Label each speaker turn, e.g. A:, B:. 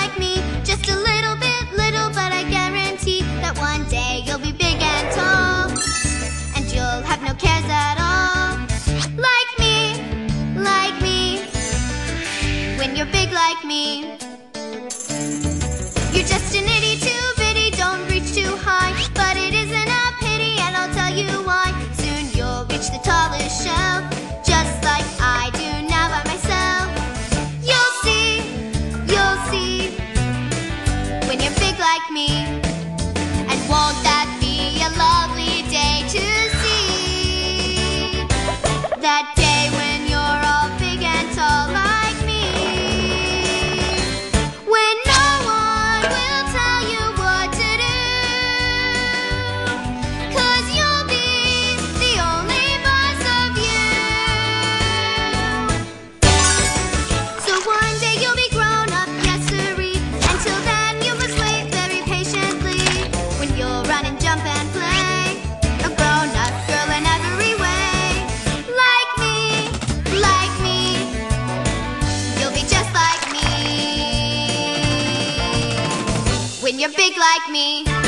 A: like me. Just a little bit little, but I guarantee that one day you'll be big and tall. And you'll have no cares at all. Like me, like me. When you're big like me. That you're big like me.